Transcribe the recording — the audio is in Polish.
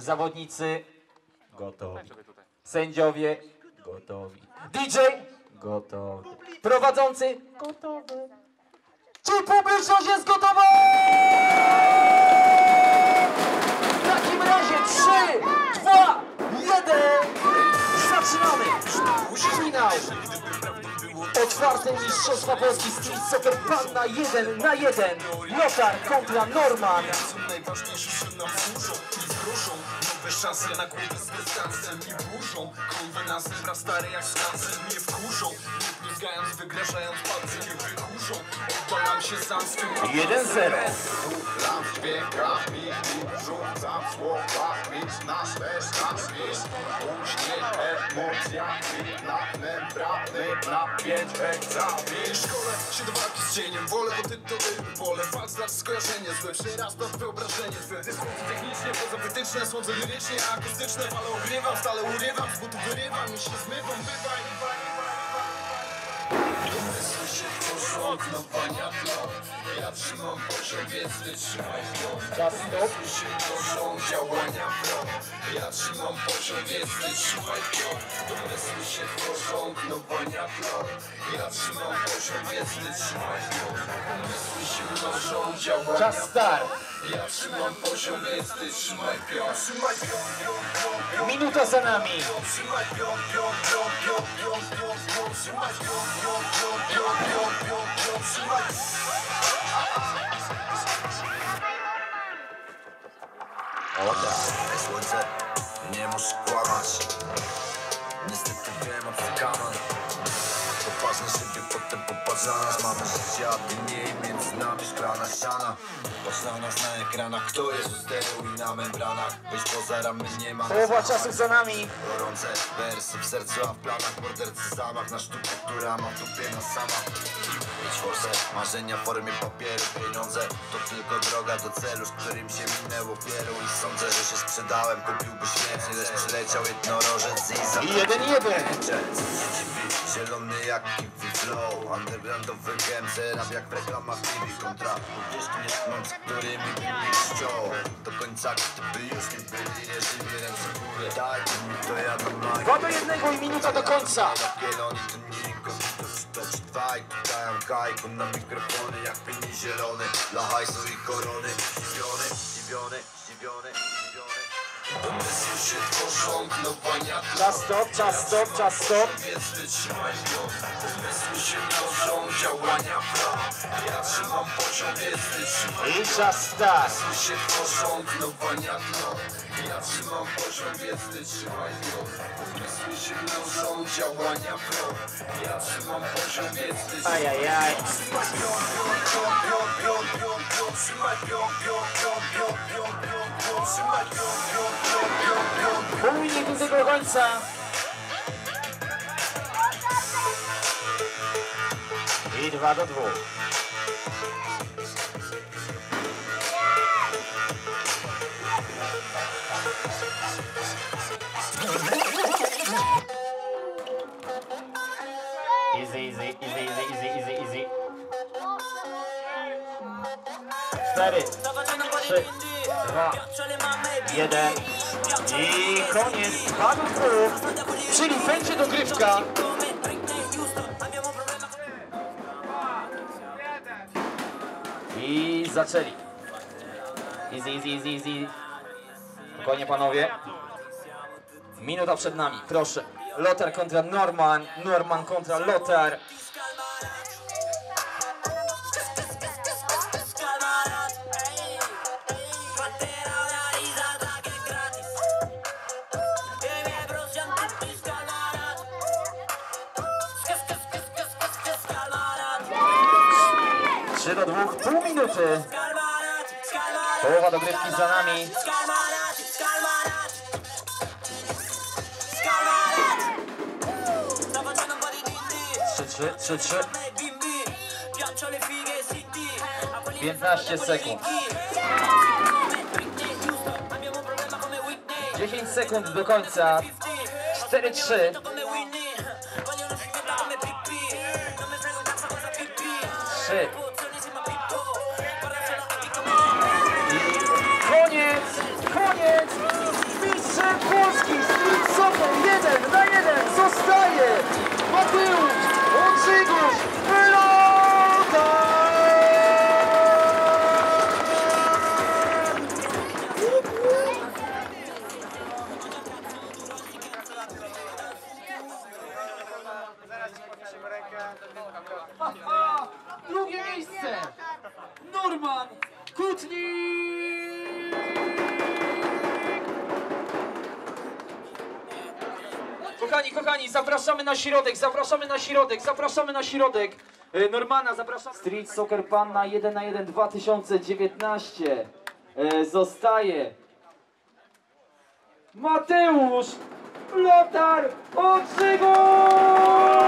Zawodnicy, Gotowi. sędziowie, Gotowi. DJ, Gotowi. prowadzący, gotowy. Czy publiczność jest gotowa? W takim razie 3, 2, 1. Zaczynamy. Finał. Otwarte Mistrzostwa Polski Street Soccer Panna 1 na 1. Lotar kontra Norman. Wzruszą Nowe szanse na głowę z dystansem i burzą. Konwenanse wraz stare jak skansen mnie wkurzą. Nie plizgając, wygrażając palce nie wykurzą. Oddalam się sam swym 1-0. Lam dźwięka mi i rzucam słowami Też nasz iść Później emocjami Na membranny napięć egzamin. Szkole się do walki z cieniem. Wolę, bo ty to wolę Walcz dla skojarzenie złe Przyrasta wyobrażenie Twe dyskusje technicznie, poza wytyczne Słońce lirycznie, akustyczne. Fale ogrywam, stale urywam. Z butów wyrywam i się zmywam. Bywaj, bywaj knowania tlą Ja trzymam poziom, więc wytrzymaj Czas stop. się tworzą działania pro Ja trzymam poziom, więc wytrzymaj ją Domysły się tworzą, knowania pro Ja trzymam poziom, więc wytrzymaj ją Domysły się mnożą, działania Czas start. Ja trzymam poziom, więc Trzymaj pion, pion, pion, pion Minuta za nami. Trzymaj Ej słońce, nie możesz kłamać. Niestety wiem o na siebie, potem popatrz na nas Mamy życie, a ty nie między nami szklana ściana Patrz na nas na ekranach, kto jest u stereo i na membranach? Wyjść poza ramy nie ma Połowa czasu za nami. Gorące wersy w sercu, a w planach mordercy zamach. Na sztukę, która ma w dupie nas sama Mieć forsę, marzenia w formie papieru Pieniądze to tylko droga do celu Z którym się minęło wielu I sądzę, że się sprzedałem Kupiłbyś więcej, lecz przyleciał jednorożec I za I 1-1. Zielony jak kiwi flow Undergroundowy game, rap jak w reklamach TV Kontra powierzchnie tnąc, którymi bili ściął Do końca gdyby już nie byli Nie żywie ręce w górę Dajcie mi to ja mag 2 do 1 i minuta do końca. Kieloni to inkognito Czytać dwa i pytają kajku na mikrofony Jak pini zielony Dla hajsu i korony Zdziwiony, zdziwiony, zdziwiony, zdziwiony Domysły się tworzą, knowania Czas stop, czas stop, czas stop. więc wytrzymaj ją Domysły się mnożą, działania pro Ja trzymam poziom, więc wytrzymaj I czas start. Domysły się tworzą, knowania tlo Ja trzymam poziom, więc wytrzymaj ją Domysły się mnożą, działania pro Ja trzymam poziom, więc wytrzymaj Ajajaj. Trzymaj Trzymaj Trzymaj do końca. I 2 do 2. Easy, easy, easy, easy, easy, easy, easy. Cztery, trzy, dwa, jeden i koniec. Dwóch, czyli będzie dogrywka. I zaczęli. Easy, easy, easy, easy. Spokojnie panowie. Minuta przed nami, proszę. Lotar kontra Norman, Norman kontra Lotar. Trzy do dwóch, pół minuty. Połowa dogrywki za nami. trzy, trzy, trzy. 15 sekund. 10 sekund do końca. 4-3. Trzy. Koniec! Koniec! Mistrzem Polski! Street Soccer 1 na 1 zostaje! Nocnik! Kochani, kochani, zapraszamy na środek, zapraszamy na środek, zapraszamy na środek. E, Normana, zapraszamy. Street Soccer Panna 1 na 1 2019 e, zostaje Mateusz Lotar Otrzygo!